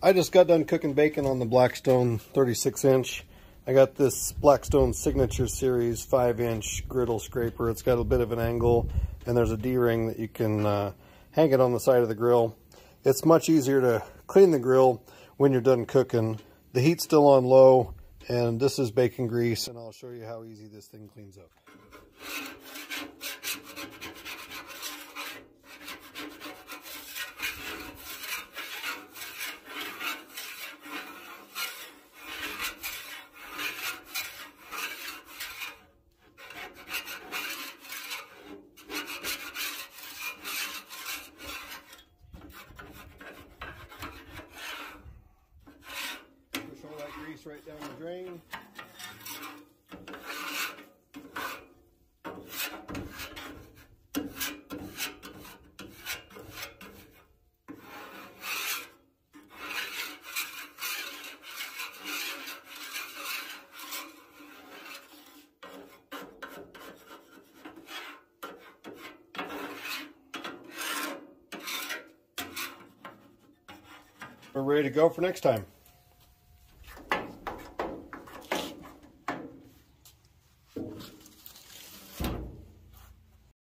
I just got done cooking bacon on the Blackstone 36 inch. I got this Blackstone Signature Series 5 inch griddle scraper. It's got a bit of an angle and there's a D-ring that you can uh, hang it on the side of the grill. It's much easier to clean the grill when you're done cooking. The heat's still on low and this is bacon grease and I'll show you how easy this thing cleans up. Grease right down the drain. We're ready to go for next time.